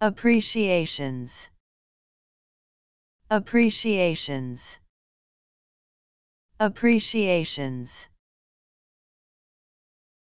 appreciations. Appreciations. Appreciations.